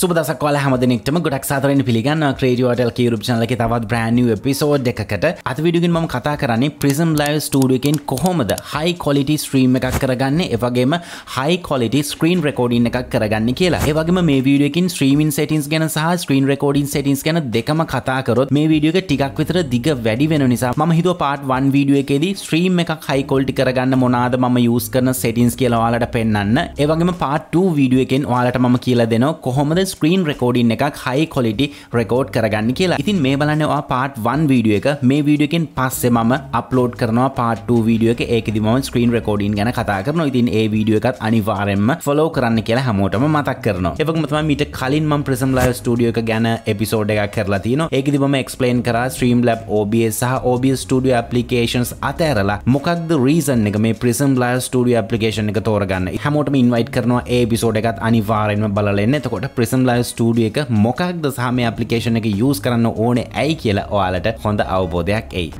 සුබදසක් කාල හැමදනෙක්ටම ගොඩක් සාතරෙන් පිළිගන්න ක්‍රේඩියෝටල් කීරුප් චනලක තවත් බ්‍රෑන්නිව එපිසෝඩ් එකකට අත විඩියගින් මම කතා කරන්නේ ප්‍රිසම් ලයිව් ස්ටඩියකෙන් කොහොමද හයි කොලිටි ස්ත්‍රීම් එකක් කරගන්න? එවගේම හයි කොලිටි ස්ක්‍රීන් රෙකෝඩින් එකක් කරගන්න කියලා. ඒවගේම මේ වීඩියකින් ස්ත්‍රීමින් සටින්ස් ගැන සහ ස්ක්‍රීන් රෙකෝඩින් සටින්ස් ගැන දෙකම කතාකරොත් මේ වීඩියක ටිකක් විතර දිග වැඩි වෙන නිසා ම හිතුව පාට් වන් වීඩියෝ එකේදී ස්ත්‍රීම් එකක් හයි කොල්ටි කරගන්න මොනාද ම යස් කරන සටින්ස් කියලවාලට පෙන්න්න ඒවගේම පාට් 2 වීඩියෝ එකෙන් වාලට ම කියලා දෙනවා කොහොමද ස්ක්‍රීන් රෙකෝඩින් එකක් හයි කොලිටි රෙකෝඩ් කරගන්න කියලා. ඉතින් මේ බලන්නවා පාට් වන් වීඩියෝ එක. මේ වීඩියෝකෙන් පස්සේ මම අප්ලෝඩ් කරනවා පාට් වීඩියෝ එක. ඒකදි මම ස්ක්‍රීන් රෙකෝඩින් ගැන කතා කරනවා. ඉතින් ඒ වීඩියෝ එකත් අනිවාර්යෙන්ම ෆලෝ කරන්න කියලා හැමෝටම මතක් කරනවා. ඒවගේම තමයි මීට කලින් මම ප්‍රිසම් ලයිව් ස්ටුඩියෝ එක ගැන එපිසෝඩ් එකක් කරලා තියෙනවා ඒකදි මම එක්ස්ප්ලেইন කරා Streamlab OBS සහ OBS Studio applications අතෑරලා මොකක්ද රීසන් එක මේ ප්‍රිසම් ලයිව් ස්ටුඩියෝ application එක තෝරගන්න. හැමෝටම ඉන්වයිට් කරනවා ඒ එපිසෝඩ් එකත් අනිවාර්යෙන්ම බලලා එන්න. එතකොට ප්‍රිසම් ප්‍රිසම් ලයිව් ස්ටඩිය එක මොකක්ද සහ මේ අපපලිකේෂන එක යස් කරන්න ඕනේ ඇයි කියලා ඔයාලට හොඳ අවබෝධයක් එයි.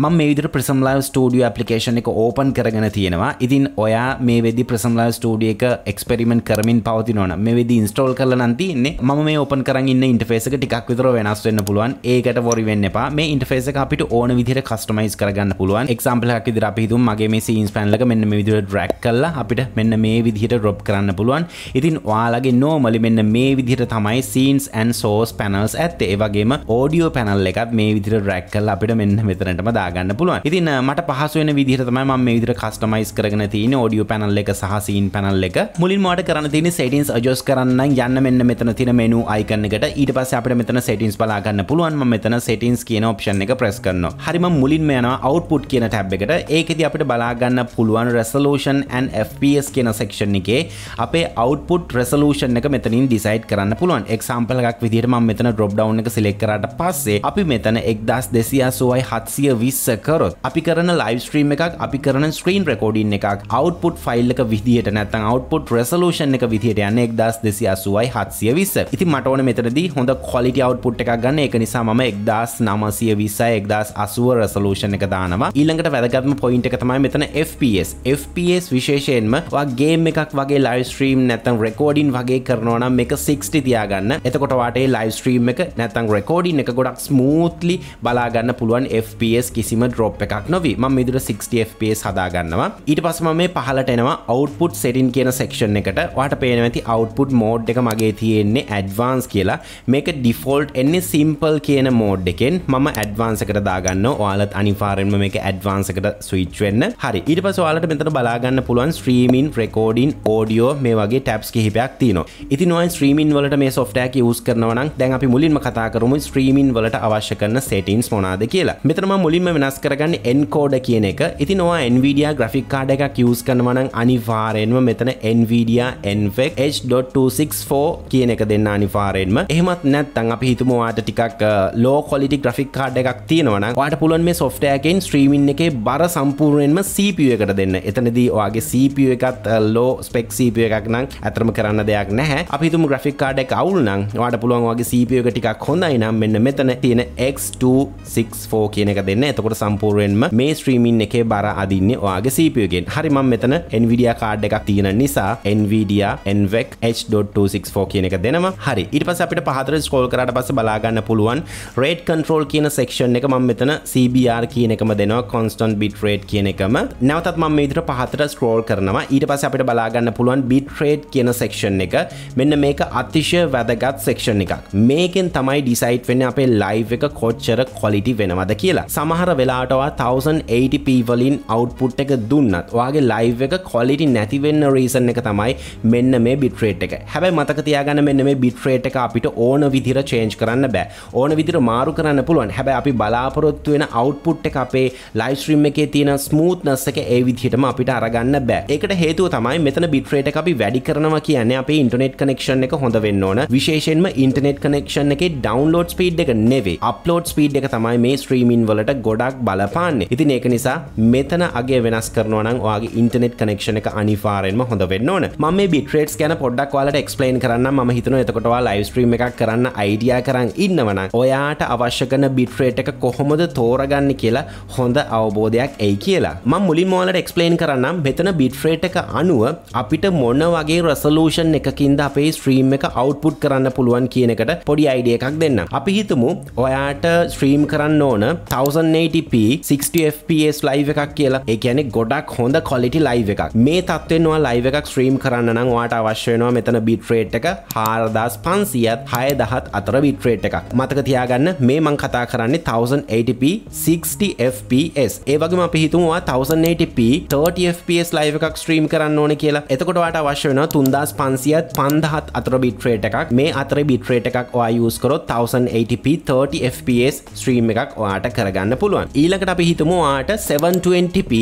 ම මේ විදිර ප්‍රසම් ලයිව් ස්ටඩිය අපපලිකේෂන එක ඕපන් කරගෙන තියෙනවා. ඉතින් ඔයා මේ වෙදි ප්‍රසම් ලයිව් ස්ටඩිය එක එක්ස්පෙරිමෙන්ට් කරමින් පවතිනවන මේ වෙදි ඉන්ස්ටෝල් කරල නතින්නේ ම මේ ඕපන් කරන්න ඉන්න ඉන්ටෆේසක ටිකක් විතර වෙනස් වෙන්න පුළුවන්. ඒකට වොරි වෙන්න එපා. මේ ඉන්ටෆේස අපිට ඕන විදිර කස්ටමයිස් කරගන්න පුළුවන්. එක්ම්පලක් විදිර අපිතුම් මගේ මේ සීන්ස් පැන්ලක මෙන්න මේ විදිර ඩ්‍රක් කල්ලා අපිට මෙන්න මේ විදිහට ඩොප් කරන්න පුළුවන්. ඉතින් ඔයාලගේ නෝමලි මෙන්න මේ විදිහට තමයි සීන්ස් ඇන් සෝස් පැනල්ස් ඇත්තේ. ඒවගේම ඕඩියෝ පැනල් එකත් මේ විදිර රැක් කල් අපිට මෙන්න මෙතරටම දාගන්න පුළුවන්. ඉතින් මට පහසුවෙන විදිහට තමයි මම මේ විදිහට කස්ටමයිස් කරගෙන තියෙන ඕඩියෝ පැනල් එක සහ සීන් පැනල් එක. මුලින්ම මට කරන්න තියෙන සෙටින්ස් අඩ්ජස්ට් කරන්න යන්න මෙන්න මෙතන තියෙන මෙනු අයිකන් එකට. ඊට පස්සේ අපිට මෙතන සෙටින්ස් බලා ගන්න පුළුවන්. මම මෙතන සෙටින්ස් කියන ඔප්ෂන් එක ප්‍රෙස් කරනවා. හරි මම මුලින්ම යනවා අවුට්පුට් කියන ටැබ් එකට. ඒකෙදි අපිට බලා ගන්න පුළුවන් resolution and fps කියන section එකේ අපේ output resolution එක මෙතනින් decide කරන්න පුළුවන්. Example එකක් විදිහට මම මෙතන drop down එක select කරාට පස්සේ අපි මෙතන එක්දස් දෙසියා සුවයි හත්සිය විස්ස කරොත්. අපි කරන ලයිස්ට්‍රීම් එකක් අපි කරන ස්ක්‍රීන් රෙකෝඩින් එකක් අවට්පුට් ෆයිල් එක විදිහට නැත්තං අවට්පුට් රෙසලූෂන් එක විදිහට යන්න එක්දස් දෙසි අසුවයි හත්සිය විස්ස. ඉති මටවන මෙතනදී හොඳ කොලිටි අවට්පුට් එකක් ගන්න. එක නිසා ම එක්දස් නමසිය විස්සයි එක්දස් අසුව රෙසලූෂන් එක දානවා. ඊළඟට වැදගත්ම පොයින්ට එක තමයි මෙතන FPS FPS විශේෂයෙන්ම වගේම එකක් වගේ ලයිස්ට්‍රීම් නැතන් රෙකෝඩින් වගේ කරනවනම් එක 60 තියාගන්න. එතකොට වාටේ ලයිස්ට්‍රීම් එක නැතන් රෙකෝඩින් එක ගොඩක් ස්මූත්ලි බලාගන්න පුළුවන් FPS කිසිම ඩ්‍රොප් එකක් නොවී. ම මිදුර 60 FPS හදාගන්නවා. ඊට පසම මේ පහලට එනවා අවට්පුට් සෙටින් කියන සෙක්ෂන් එකට. වාට පේනවති අවට්පුට් මෝඩ් එක මගේ තියෙන්නේ ඇඩ්වාන්ස් කියලා. මේක ඩිෆෝල්ට් එන්නේ සිම්පල් කියන මෝඩ් එකෙන්. මම ඇඩ්වාන්සකට දාගන්න ඔයාලත් අනිවාරෙන්ම මේක ඇඩ්වාන්සකට ස්විච් වෙන්න. හරි. ඊට පස වාලට මෙතන බලාගන්න පුළුවන් ස්ත්‍රීමින් රෙකෝඩින් ඕඩියෝ මේ වගේ ටැප්ස් කිහිපයක් තියන ඉති නොයි ස්ත්‍රීමින් වලට මේ සොෆ්ටෑක යස් කරනවනම් දැන් අපි මුලින්ම කතා කරමු ස්ත්‍රීමින් වලට අවශ්‍ය කරන සෙටින්ස් මොනාද කියලා. මෙතනම මුලින්ම වෙනස් කරගන්න එන්කෝඩ කියන එක. ඉති නොවා එන්විඩිය ග්‍රෆික් කාඩ එකක් යස් කරනවනං අනිවාරයෙන්ම මෙතන එන්විඩිය එන්ෆෙක් H.264 කියන එක දෙන්න අනිවාරයෙන්ම. එහෙමත් නැත්තං අපි හිතුමවාට ටිකක් ලෝ කොලිටි ග්‍රෆික් කාඩ එකක් තියෙනවන වාට පුලන් මේ සොෆ්ටයකෙන් ස්ත්‍රීමින් එක බර සම්පූර්ණයෙන්ම CPU එකට දෙන්න. එතනදී ඔයාගේ CPU එකත් ලෝ ස්පෙක් CPU එකක් නම් ඇතරම කරන්න දෙයක් නැහැ. අපිතුම ග්‍රෆික් කාඩ එක අවුල් නම් වාට පුළුවන් වගේ CPU එක ටිකක් හොඳයි නම් මෙන්න මෙතන තියෙන X264 කියන එක දෙන්න. එතකොට සම්පූර්යෙන්ම මේ ස්ත්‍රීමින් එකේ බර අදින්නේ ඔයාගේ සීපියගෙන් හරි මම මෙතන එන්විඩිය කාඩ් එකක් තියෙන නිසා එන්විඩිය එන්වෙක් H.264 කියන එක දෙනවා. හරි ඊට පස්සේ අපිට පහතට ස්ක්‍රෝල් කරාට පස්සේ බලා ගන්න පුළුවන් රේට් කන්ට්‍රෝල් කියන සෙක්ෂන් එක මම මෙතන CBR කියන එකම දෙනවා constant bit rate කියන එකම. නැවතත් මම මේ විදිහට පහතට ස්ක්‍රෝල් කරනවා. ඊට පස්සේ අපිට බලා ගන්න පුළුවන් bit rate කියන සෙක්ෂන් එක. මෙන්න මේක අතිශය වැදගත් සෙක්ෂන් එකක්. මේකෙන් තමයි ඩිසයිඩ් වෙන්නේ අපේ ලයිව් එක කොච්චර කොලිටි වෙනවද කියලා. සමහර වෙලාටවා 1080p වලින් අවුට්පුට් එක දුන්නත් ඔයාගේ ලයිව් එක කොලිටි නැතිවෙන්න රීසන් එක තමයි මෙන්න මේ බිට්‍රේට් එක. හැබැයි මතක තියාගන්න මෙන්න මේ බිට්‍රේට් එක අපිට ඕන විදිර චේන්ජ් කරන්න බෑ. ඕන විදිර මාරු කරන්න පුළුවන්. හැබැයි අපි බලාපොරොත්තු වෙන අවුට්පුට් එක අපේ ලයිස්ට්‍රීම් එකේ තියෙන ස්මූත්නස් එක ඒ විදිහටම අපිට අරගන්න බෑ. ඒකට හේතුව තමයි මෙතන බිට්‍රේට් එක අපි වැඩි කරනවා කියන්නේ අපේ ඉන්ටර්නෙට් කනෙක්ෂන් එක හොඳ වෙන්න ඕන. විශේෂයෙන්ම ඉන්ටර්නෙට් කනෙක්ෂන් එකේ ඩවුන්ලෝඩ් ස්පීඩ් එක නෙවෙයි. අප්ලෝඩ් ස්පීඩ් එක තමයි මේ ස්ත්‍රීමින් වලට ගොඩක් බලපාන්නේ. ඉතින් ඒක නිසා මෙතන අගේ වෙනස් කරනවනම් ඔයාගේ ඉන්ටනෙට් කනෙක්ෂණ එක අනිවාර්යෙන්ම හොඳ වෙන්න ඕන. මම මේ බිට්‍රේට්ස් ගැන පොඩ්ඩක් ඔයාලට එක්ස්ප්ලেইন කරන්න මම හිතනවා එතකොට ඔයාලා ලයිව් ස්ට්‍රීම් එකක් කරන්න අයිඩියා කරන් ඉන්නවනම් ඔයාට අවශ්‍ය කරන බිට්‍රේට් එක කොහොමද තෝරගන්න කියලා හොඳ අවබෝධයක් ඇයි කියලා. මම මුලින්ම ඔයාලට එක්ස්ප්ලেইন කරන්නම් මෙතන බිට්‍රේට් එක අනුව අපිට මොන වගේ රසලූෂන් එකකින්ද අපේ ස්ට්‍රීම් එක අවුට්පුට් කරන්න පුළුවන් කියන එකට පොඩි අයිඩිය එකක් දෙන්න අපි හිතමු ඔයා ඔයාට ස්ට්‍රීම් කරන්න ඕන 1080p 60fps ලයිව් එකක් කියලා. ඒ කියන්නේ ගොඩක් හොඳ කොලිටි ලයිව් එකක්. මේ තත්වෙන්වා ලයිව් එකක් ස්ට්‍රීම් කරන්න නම් වාට අවශ්‍ය වෙනවා මෙතන බිට් රේට් එක 4500ත් 6000ත් අතර බිට් රේට් එකක්. මතක තියාගන්න මේ මං කතා කරන්නේ 1080p 60fps ඒ වගේම අපි හිතමු ඔයා 1080p 30fps ලයිව් එකක් ස්ට්‍රීම් කරන්න ඕනේ කියලා. එතකොට ඔයාට අවශ්‍ය වෙනවා 3500ත් 5000ත් අතර බිට් රේට් එකක්. මේ අතර බිට් රේට් එකක් ඔයා යූස් කරොත් 1080p 30fps ස්ට්‍රීම් එකක් ඔයාට කරගන්න පුළුවන්. ඊළඟට අපි හිතමු ඔයාට 720p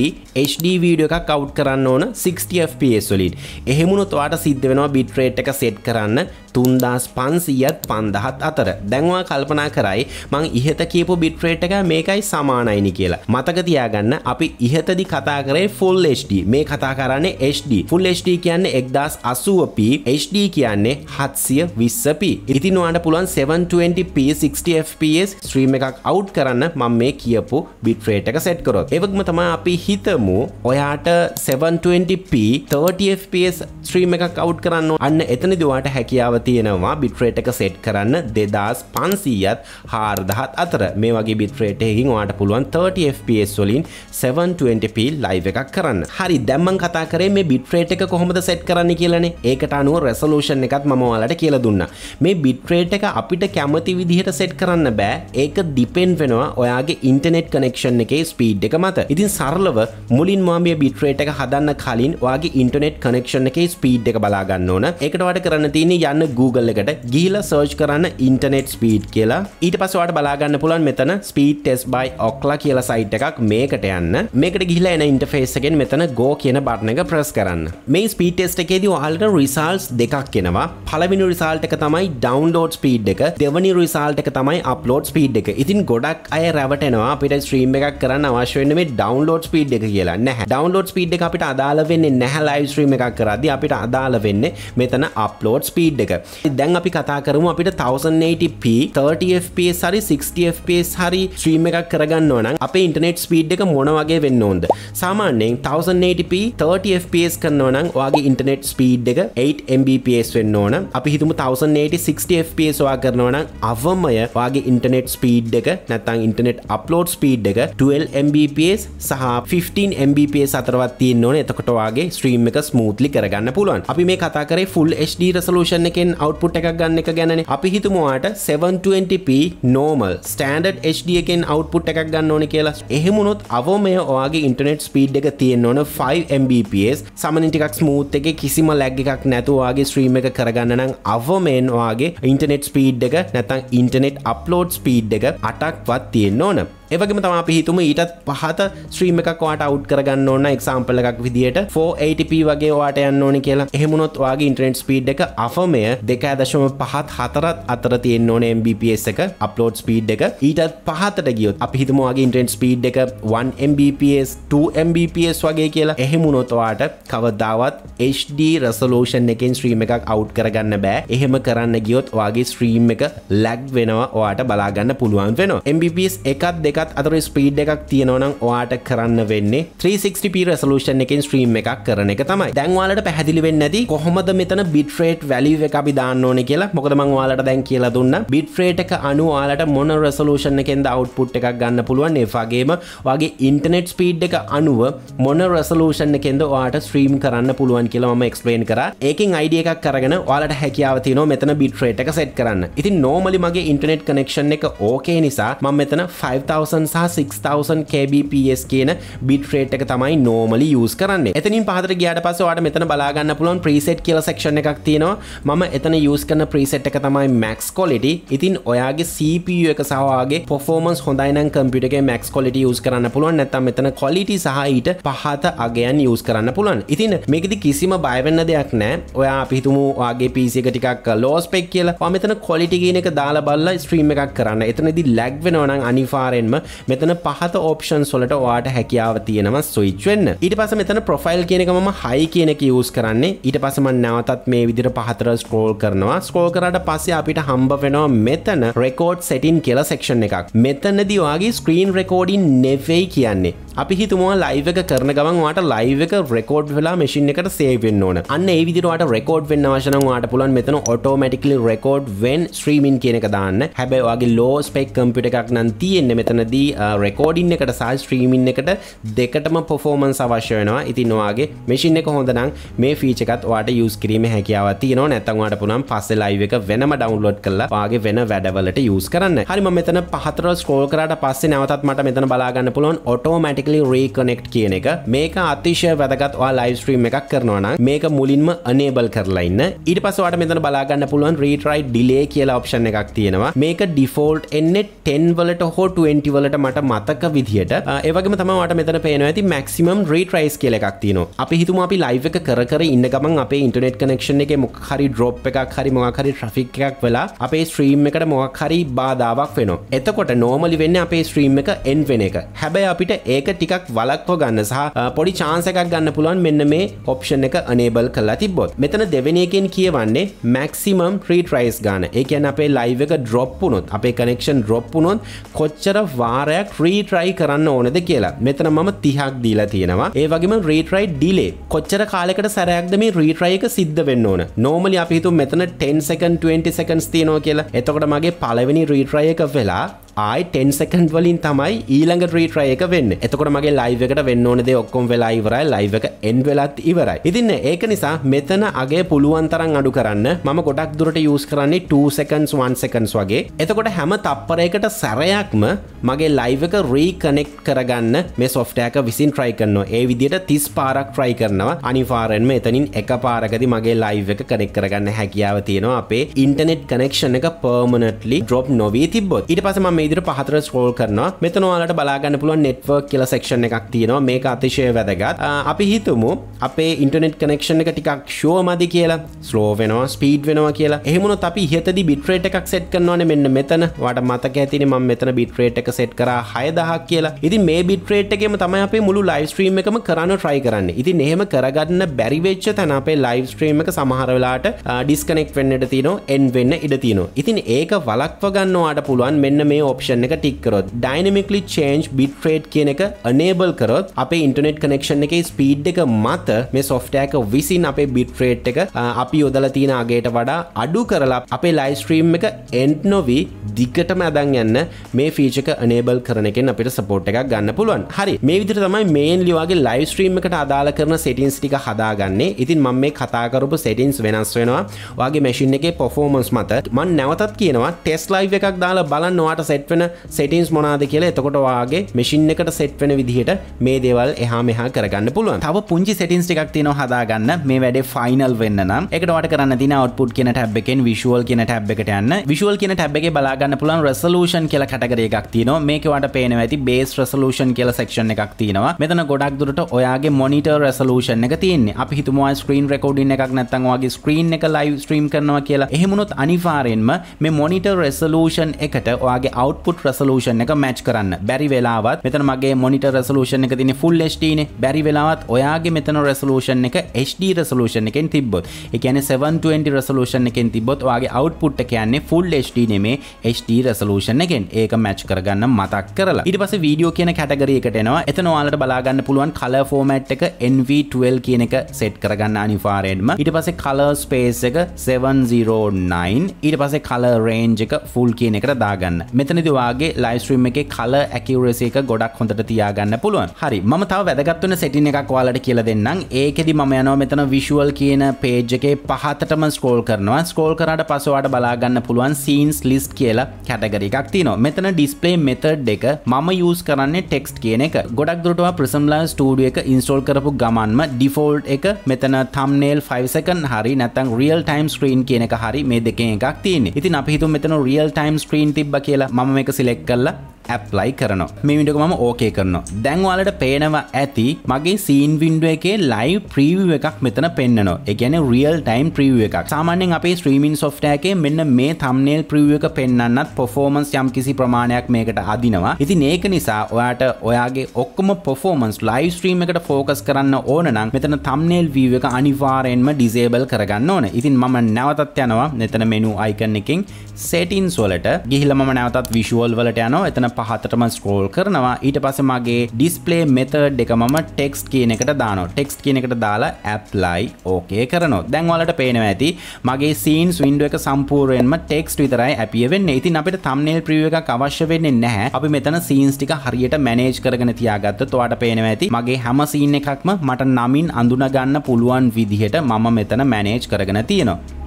HD වීඩියෝ එකක් අවුට් කරන්න ඕන 60fps වලින්. එහෙමුණොත් ඔයාට සිද්ධ වෙනවා බිට් රේට් එක සෙට් කරන්න තුන්දස් පන්සීයත් පන්දහත් අතර. දැන්වා කල්පනා කරයි මං ඉහත කියපු බිට්‍රේට් එක මේකයි සමානයිනි කියලා. මතක තියාගන්න අපි ඉහතදි කතා කරේ ෆුල් HD මේ කතා කරන්නේ HD ෆුල් HD කියන්නේ එක්දස් අසුවප. HD කියන්නේ හත්සිය විස්සප. ඉතින් වාට පුළුවන් 720p 60fps ස්ත්‍රීම එකක් අවු් කරන්න මං මේ කියපු බිට්‍රේට් එක සෙට් කරොත්. එවක්ම තමයි අපි හිතමු ඔයාට 720p 30fps ස්ත්‍රීම එකක් අවු් කරන්න අන්න එතනි දවාට හැකියාව තියෙනවා බිට්‍රේට් එක සෙට් කරන්න දෙදස් පන්සීයත් හාර්දහත් අතර. මේ වගේ බිට්‍රේට්යකින් වාට පුළුවන් 30fps වලින් 720p ලයිව එකක් කරන්න. හරි දැම්මන් කතා කරේ මේ බිට්‍රේට් එක කොහොමද සෙට් කරන්න කියලනේ. ඒකට අනුව රෙසලූෂන් එකත් මම ඔයාලට කියලා දුන්නා. මේ බිට්‍රේට් එක අපිට කැමති විදිහට සෙට් කරන්න බෑ. ඒක ඩිපෙන්ඩ් වෙනවා ඔයාගේ ඉන්ටර්නෙට් කනෙක්ෂන් එකේ ස්පීඩ් එක මත. ඉතින් සරලව මුලින්ම මේ බිට්‍රේට් එක හදන්න කලින් ඔයාගේ ඉන්ටර්නෙට් කනෙක්ෂන් එකේ ස්පීඩ් එක බලා ගන්න ඕන. ඒකට වට කරන්න තියෙන්නේ යන්න Google එකට ගීල සර්ච් කරන්න ඉන්ටනෙට් ස්පීඩ් කියලා. ඊට පසවට බලාගන්න පුළන් මෙතන ස්පීඩ් ටෙස් බයි ඔක්ලා කියලා සයිට් එකක් මේකට යන්න. මේකට ගිහිල එන ඉන්ටෆේසගෙන් මෙතන ගෝ කියන බට්න එක ප්‍රස් කරන්න. මේ ස්පීට ටෙස්ට එකේදී ඔහල්ට රිසල්ස් දෙකක් කෙනවා පලවිනි රිසාල්ට එක තමයි ඩවන්ලෝඩ් ස්පීඩ් එක. දෙවනි රිසාල්ට එක තමයි අප්ලෝඩ් ස්පීඩ් එක. ඉතින් ගොඩක් අය රැවටෙනවා. අපිට ස්ත්‍රීම් එකක් කරන්න අවශ්‍යවෙන්න මේ ඩවන්ලෝඩ් ස්පීඩ් එක කියලා. නැහැ. ඩවන්ලෝඩ් ස්පීඩ් එක අපිට අදාළ වෙන්නේ නැහැ ලයිව් ස්ත්‍රීම් එකක් කරදි අපිට අදාළ වෙන්නේ මෙතන අප්ලෝඩ් ස්පීඩ් එක. දැන් අපි කතා කරමු අපිට 1080p 30fps හරි 60fps හරි ස්ට්‍රීම් එකක් කරගන්න ඕනම් අපේ ඉන්ටර්නෙට් ස්පීඩ් එක මොන වගේ වෙන්න ඕනද? සාමාන්‍යයෙන් 1080p 30fps කරනවා නම් ඔයාගේ ඉන්ටර්නෙට් ස්පීඩ් එක 8 mbps වෙන්න ඕන. අපි හිතමු 1080 60fps ඔයා කරනවා නම් අවමය ඔයාගේ ඉන්ටර්නෙට් ස්පීඩ් එක නැත්නම් ඉන්ටර්නෙට් අප්ලෝඩ් ස්පීඩ් එක 12 mbps සහ 15 mbps අතරවත් තියෙන්න ඕනේ. එතකොට ඔයාගේ ස්ට්‍රීම් එක ස්මූත්ලි කරගන්න පුළුවන්. අපි මේ කතා කරේ full HD resolution එකෙන් අවුට්පුට් එකක් ගන්න එක ගැන අපි හිතමුවාට 720p නෝමල් ස්ටන්ඩඩ් HD එකෙන් අවුට්පුට් එකක් ගන්න ඕන කියලා. එහෙමුණොත් අවමය ඔයාගේ ඉන්ටර්නෙට් ස්පීඩ් එක තියෙන්න ඕන 5mbps සමනින් ටිකක් ස්මූත් එක කිසිම ලැග් එකක් නැතුවාගේ ස්ත්‍රීම එක කරගන්න නම් අවමෙන් ඔයාගේ ඉන්ටර්නෙට් ස්පීඩ් එක නැතන් ඉන්ටර්නෙට් අප්ලෝඩ් ස්පීඩ් එක අටක්වත් තියෙන්න ඕන. ඒවගේම තම අපි හිතුම ඊටත් පහත ස්ත්‍රීම එකක් වාට අව් කරගන්න ඕන්න එක්සාම්පල එකක් විදිට 480p වගේ වාට යන්න ඕනි කියලා. එහෙමුණොත් වගේ ඉන්ට්‍රෙන්ට් ස්පීඩ් එක අපමය දෙක ඇදශම පහත් හතරත් අතර තියෙන් ඕන MBPS එක අප්ලෝඩ් ස්පීඩ් එක. ඊටත් පහතට ගියොත් අපි හිතමවාගේ ඉන්ට්‍රෙන්ට් ස්පීඩ් එක 1mbps 2mbps වගේ කියලා. එහෙමුණොත්වාට කවදාවත් HD රසලෝෂන් එකෙන් ස්ත්‍රීම එකක් අව් කරගන්න බෑ. එහෙම කරන්න ගියොත් වගේ ස්ත්‍රීම් එක ලැග් වෙනවා ඔයාට බලාගන්න පුළුවන් වෙනවා. MBPS එකත් දෙක එකත් අතර ස්පීඩ් එකක් තියෙනවනම් ඔයාට කරන්න වෙන්නේ 360p රෙසලූෂන් එකෙන් ස්ට්‍රීම් එකක් කරන එක තමයි. දැන්වාලට පැහැදිලි වෙන්න ඇති කොහොමද මෙතන බිට්‍රේට් වැලිව එක අපි දාන්න ඕන කියලා. මොකද මං ඔයාලට දැන් කියලා දුන්න. බිට්‍රේට් එක අනු ඔයාලට මොන රෙසලූෂන් එකෙන්ද අවුට්පුට් එකක් ගන්න පුළුවන් ඒ වගේම වගේ ඉන්ටර්නෙට් ස්පීඩ් එක අනුව මොන රෙසලූෂන් එකෙන්ද ඔයාට ස්ට්‍රීම් කරන්න පුළුවන් කියලා මම එක්ස්පලේන් කරා. ඒකෙන් අයිඩිය එකක් කරගෙන ඔයාලට හැකියාව තියෙනවා මෙතන බිට්‍රේට් එක සෙට් කරන්න. ඉතින් නෝමලි මගේ ඉන්ටර්නෙට් කනෙක්ෂන් එක ඕකේ නිසා මම මෙතන 5000 5000 සහ 6000 kbps කියන බිට් රේට් එක තමයි නෝමලි යස් කරන්න. එතනින් පහතර ගියට පස්සේ ඔයාලට මෙතන බලා ගන්න පුළුවන් ප්‍රීසෙට් කියලා සෙක්ෂන් එකක් තියෙනවා. මම එතන යස් කරන ප්‍රීසෙට් එක තමයි මැක්ස් කොලිටි ඉතින් ඔයාගේ CPU එක සහ ඔයාගේ performance හොඳයි නම් කම්පියුටර් එකේ මැක්ස් කොලිටි යස් කරන්න පුළුවන්. නැත්නම් මෙතන quality සහ ඊට පහත අගයන් යස් කරන්න පුළුවන්. ඉතින් මේකෙදි කිසිම බය වෙන්න දෙයක් නැහැ. ඔයා අපි හිතමු ඔයාගේ PC එක ටිකක් low spec කියලා. ඔයා මෙතන quality කියන එක දාලා බලලා stream එකක් කරන්න. එතනදී lag වෙනවා නම් අනිවාර්යෙන්ම මෙතන පහත options වලට ඔයාට හැකියාව තියෙනවා switch වෙන්න. ඊට පස්සේ මෙතන profile කියන එක මම high කියන එක use කරන්නේ. ඊට පස්සේ මම නැවතත් මේ විදිහට පහතට scroll කරනවා. scroll කරාට පස්සේ අපිට හම්බ වෙනවා මෙතන record setting කියලා section එකක්. මෙතනදී ඔයාගේ screen recording නෙවෙයි කියන්නේ. අපි හිතුමවා ලයිව එක කරන ගමන් වාට ලයිව එක රෙකෝඩ් වෙලා මැසින් එකට සේවෙන්න ඕන. අන්න ඒ විදිරට රෙකෝඩ් වෙන්න වශන වාට පුලන් මෙතන ඔටෝමටිකලි රෙකෝඩ් වෙන් ස්ත්‍රීමින් කියන එක දාන්න. හැබැයි වගේ ලෝ ස්පෙක් කම්පිට එකක් නම් තියෙන්නේ මෙතනදී රෙකෝඩින් එකට සහ ස්ත්‍රීමින් එකට දෙකටම පොෆෝමන්ස් අවශ්‍ය වෙනවා. ඉතින් නොවාගේ මෙසින් එක හොඳනම් මේ ෆීචකත් වාට යස් කිරීම හැකියාව තියනවා. නැතන්වාට පුළන් පස්සේ ලයිව එක වෙනම ඩවන්ලෝඩ් කරලා වාගේ වෙන වැඩවලට යස් කරන්න. හරිම මෙතන පහතර ස්කෝල් කරට පස්සේ නැවතත් මට මෙතන බලාගන්න පුළොන් ඔටෝමටික automatically reconnect කියන එක. මේක අතිශය වැදගත් ඔයා live stream එකක් කරනවා නම් මේක මුලින්ම enable කරලා ඉන්න. ඊට පස්සේ ඔයාලට මෙතන බලා ගන්න පුළුවන් retry delay කියලා option එකක් තියෙනවා. මේක default එන්නේ 10 වලට හෝ 20 වලට මට මතක විදියට ඒ වගේම තමයි ඔයාලට මෙතන පේනවා ඇති maximum retries කියලා එකක් තියෙනවා. අපි හිතමු අපි live එක කර කර ඉන්න ගමන් අපේ internet connection එකේ මොකක් හරි drop එකක් හරි මොකක් හරි traffic එකක් වෙලා අපේ stream එකට මොකක් හරි බාධාවක් වෙනවා. එතකොට normally වෙන්නේ අපේ stream එක end වෙන එක. හැබැයි අපිට ඒක ටිකක් වලක්ව ගන්න සහ පොඩි chance එකක් ගන්න පුළුවන් මෙන්න මේ option එක enable කරලා තිබ්බොත්. මෙතන දෙවෙනි එකෙන් කියවන්නේ maximum retries ගන්න ඒ කියන්නේ අපේ live එක drop වුණොත් අපේ connection drop වුණොත් කොච්චර වාරයක් retry කරන්න ඕනද කියලා. මෙතන මම 30ක් දීලා තියෙනවා. ඒ වගේම retry delay. කොච්චර කාලයකට සැරයක්ද මේ retry එක සිද්ධ වෙන්න ඕන? Normally අපි හිතුව මෙතන 10 second 20 seconds තියෙනවා කියලා. එතකොට මගේ පළවෙනි retry එක වෙලා ආයි 10 සෙකන්ඩ් වලින් තමයි ඊළඟ රීට්‍රයි එක වෙන්න. එතකොට මගේ ලයිව් එකට වෙන්න ඕන දේ ඔක්කොම වෙලා ඉවරයි. ලයිව් එක එන්ඩ් වෙලත් ඉවරයි. ඉතින් ඒක නිසා මෙතන අගේ පුළුවන් තරම් අඩු කරන්න මම ගොඩක් දුරට යූස් කරන්නේ 2 seconds 1 seconds වගේ. එතකොට හැම තප්පරයකට සැරයක්ම මගේ ලයිව් එක රීකනෙක්ට් කරගන්න මේ software එක විසින් try කරනවා. ඒ විදිහට 30 පාරක් try කරනවා. අනිවාර්යෙන්ම එතනින් එක පාරකදී මගේ ලයිව් එක කනෙක්ට් කරගන්න හැකියාව තියෙනවා. අපේ ඉන්ටර්නෙට් කනෙක්ෂන් එක permanently drop නොවී තිබ්බොත්. ඊට පස්සේ මම ඉදිර පහතර ස්කෝල් කරනවා මෙතන ඔයාලට බලාගන්න පුළුවන් නෙට්වර්ක් කියලා සෙක්ෂන් එකක් තියෙනවා. මේක අතිශය වැදගත්. අපි හිතමු අපේ ඉන්ටර්නෙට් කනෙක්ෂන් එක ටිකක් ෂෝ මදි කියලා ස්ලෝ වෙනවා ස්පීඩ් වෙනවා කියලා. එහෙමුණොත් අපි ඉහතදී බිට් රේට් එකක් සෙට් කරනවානේ මෙන්න මෙතන. වාට මතක ඇතිනේ මම මෙතන බිට් රේට් එක සෙට් කරා 6000ක් කියලා. ඉතින් මේ බිට් රේට් එකේම තමයි අපේ මුළු ලයිව් ස්ට්‍රීම් එකම කරන්න try කරන්නේ. ඉතින් එහෙම කරගන්න බැරි වෙච්ච තැන අපේ ලයිව් ස්ට්‍රීම් එක සමහර වෙලාවට ඩිස්කනෙක්ට් වෙන්නට තියෙනවා එන් වෙන්න ඉඩ තියෙනවා. ඉතින් ඒක වළක්ව ගන්නවාට පුළුවන් මෙන්න මේ ඔප්ෂන් එක ටික් කරොත් ඩයිනමිකලි චේන්ජ් බිට් රේට් කියන එක අනේබල් කරොත් අපේ ඉන්ටර්නෙට් කනෙක්ෂන් එකේ ස්පීඩ් එක මත මේ සොෆ්ට්වෙයාර් එක විසින් අපේ බිට් රේට් එක අපි යොදලා තියෙන අගයට වඩා අඩු කරලා අපේ ලයිව් ස්ට්‍රීම් එක එන්ඩ් නොවි දිගටම අදන් යන්න මේ ෆීචර් එක අනේබල් කරන එකෙන් අපිට සපෝට් එකක් ගන්න පුළුවන්. හරි මේ විදිහට තමයි මේන්ලි වගේ ලයිව් ස්ට්‍රීම් එකට අදාළ කරන සෙටින්ස් ටික හදාගන්නේ. ඉතින් මම මේ කතා කරපු සෙටින්ස් වෙනස් වෙනවා. ඔයාගේ මැෂින් එකේ performance මත මම නැවතත් කියනවා ටෙස්ට් ලයිව් එකක් දාලා බලන්න ඔයාට සෙට් වෙන සෙටින්ස් මොනාද කියලා එතකොට වාගේ මෙසින් එකට සෙට් වෙන විදිහට මේ දේවල් එහා මෙහා කරගන්න පුළුවන්. තව පුංචි සෙටින්ස් ටිකක් තියෙනවා හදාගන්න. මේ වැඩේ ෆයිනල් වෙන්න නම්. එකට වට කරන්න තියෙන output කියන ටැබ් එකෙන් visual කියන ටැබ් එකට යන්න. visual කියන ටැබ් එකේ බලා ගන්න පුළුවන් resolution කියලා කැටගරි එකක් තියෙනවා. මේකේ වට පේනවා ඇති base resolution කියලා section එකක් තියෙනවා. මෙතන ගොඩක් දුරට ඔයාගේ monitor resolution එක තියෙන්නේ. අපි හිතමු ඔයා screen recording එකක් නැත්නම් ඔයාගේ screen එක live stream කරනවා කියලා. එහෙමුණොත් අනිවාර්යෙන්ම මේ monitor resolution එකට ඔයාගේ output resolution එක මැච් කරන්න. බැරි වෙලාවත් මෙතන මගේ මොනිට රෙසලූෂන් එක තින ෆුල් නේ. බැරි වෙලාවත් ඔයාගේ මෙතන රෙසලූෂන් එක HD රෙසලූෂන් එකෙන් තිබ්බොත් එකන 720 රෙසලූෂන් එකෙන් තිබොත් වගේ අවට්පුට් කියන්නේ ෆුල් HD නෙමේ HD රෙසලූෂන් එකෙන්. ඒක මැච් කරගන්න මතක් කරලා. ඊට පස්සේ වීඩියෝ කියන කැටගරි එකට එනවා. එතන ඔයාලට බලාගන්න පුළුවන් කලර් ෆෝමැට් එක NV12 කියන එක සෙට් කරගන්න අනිවාර්යෙන්ම ඊට පස්සේ කලර් ස්පේස් එක 709 ඊට පස්සේ කලර් රේන්ජ් එක ෆුල් කියන එකට දාගන්න. මෙතනදි එතනදි ඔයාගේ ලයිව් ස්ට්‍රීම් එකේ කලර් ඇකියුරසි එක ගොඩක් හොඳට තියාගන්න පුළුවන්. හරි. මම තව වැදගත් වෙන සෙටින් එකක් ඔයාලට කියලා දෙන්නම්. ඒකෙදි මම යනවා මෙතන visual කියන page එකේ පහතටම scroll කරනවා. scroll කරාට පස්සේ ඔයාලට බලා ගන්න පුළුවන් scenes list කියලා category එකක් තියෙනවා. මෙතන display method එක මම use කරන්නේ text කියන එක. ගොඩක් දුරට ඔයා Prism Live Studio එක install කරපු ගමන්ම default එක මෙතන thumbnail 5 second හරි නැත්නම් real time screen කියන එක හරි මේ දෙකෙන් එකක් තියෙන්නේ. ඉතින් අපි හිතමු මෙතන real time screen තිබ්බ කියලා මම මේක select කරලා ඇප්ලයි කරනවා. මේ විඩියක මම ඕකේ කරනවා. දැන් ඔයාලට පේනවා ඇති මගේ සීන් වින්ඩුව එකේ ලයිව් ප්‍රීවිව් එකක් මෙතන පෙන්න්නනවා එකන රියල් ටයිම් ප්‍රීව එකක්. සාමාන්‍යෙන් අපේ ස්ත්‍රීමින් සොෆ්ටෑකේ මෙන්න මේ තම්නේල් ප්‍රීව එක පෙන්න්නත් පොෆෝමන්ස් යම් කිසි ප්‍රමාණයක් මේකට අදිනවා. ඉතින් ඒක නිසා ඔයාට ඔයාගේ ඔක්කම පොෆෝමන්ස් ලයිව් ස්ත්‍රීම් එකට ෆෝකස් කරන්න ඕන නම් මෙතන තම්නේල් වීව එක අනිවාරයෙන්ම ඩිසේබල් කරගන්න ඕන. ඉතින් මම නැවතත් යනවා. මෙතන මෙනු අයිකන් එකින් සෙටින්ස් වලට. ගිහිල ම නැවතත් විශුවල් වලට යනවා. එතන පහතටම ස්ක්‍රෝල් කරනවා. ඊට පස මගේ ඩිස්පලේ මෙතඩ් එක මම ටෙක්ස් කියන එකට දාන ටෙක්ස් කියන එකට දාලා ඇප්ලයි ඕකේ කරනවා. දැන්වලට පේනවා ඇති මගේ සීන් වින්ඩුව එක සම්පූර්යෙන්ම ටෙක්ස් විතරයි ඇපියවෙන්න ඉතින් අපිට තම්නේල් ප්‍රිය එක අවශ්‍ය වෙන්නේ නැහැ. අපි මෙතන සීන්ස් ටික හරියට මැනේජ් කරගෙන තියාගත්ත තොට පේනවා ඇති මගේ හැම සීන් එකක්ම මට නමින් අඳුනගන්න පුළුවන් විදිහට මම මෙතන මැනේජ් කරගෙන තියෙනවා.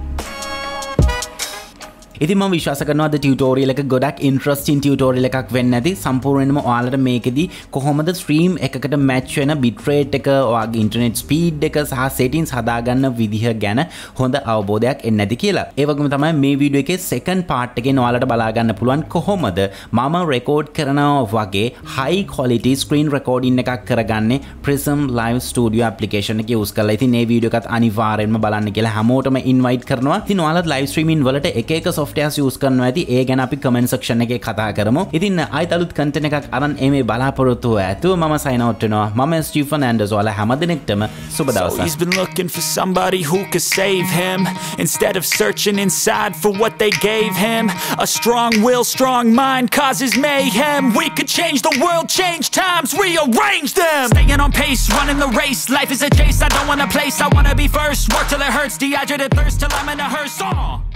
ඉතිම විශවාස කරනවාද ටියටෝරියල එක ගොඩක් ඉන්ට්‍රස්ටින් ටියටෝරියල එකක් වෙන්න ඇති. සම්පූර්ණයම ඔයාලට මේකෙදී කොහොමද ස්ත්‍රීම් එකට මැච්වෙන බිට්‍රේට් එක ඔයාගේ ඉන්ටර්නෙට් ස්පීඩ් එක සහ සෙටින් සදාගන්න විදිහ ගැන හොඳ අවබෝධයක් එන්න ඇති කියලා. ඒවගම තමයි මේ වීඩියෝ එකේ සෙකන් පාට් එකෙන් ඔයාලට බලාගන්න පුළුවන් කොහොමද මම රෙකෝඩ් කරනවා වගේ හයි කොලිටි ස්ක්‍රීන් රෙකෝඩින් එකක් කරගන්නේ ප්‍රිසම් ලයිව් ස්ටඩිය අපපලිකේෂන එක යස් කල ඉතින් ඒ වීඩියෝ එකත් අනිවාර්යෙන්ම බලන්න කියලා හැමෝටම ඉන්වයිට් කරනවා. ඉතින් ඔයාලත් ලයිව් ස්ට්‍රීමින් වලට එක එක සොෆ්ටයස් යස් කරන ඇති. ඒ ගැන අපි කමෙන්ට් සක්ෂණ එක කතා කරමු. ඉතින් අයිතලුත් කටන එකක් අරන් එමේ බලාපොරොත්තුව ඇතුව මම සයිනවට්ටනවා මම ස්ටීෆන් ඇන්ඩස් වල හැමදිනෙක්ටම සුබදවස searching inside for what they gave him. A strong will, strong mind causes mayhem. We could change the world, change times, rearrange them. Staying on pace, running the race. Life is a chase, I don't want a place. I wanna be first, work till it hurts. Dehydrated thirst till I'm in a hearse. Uh.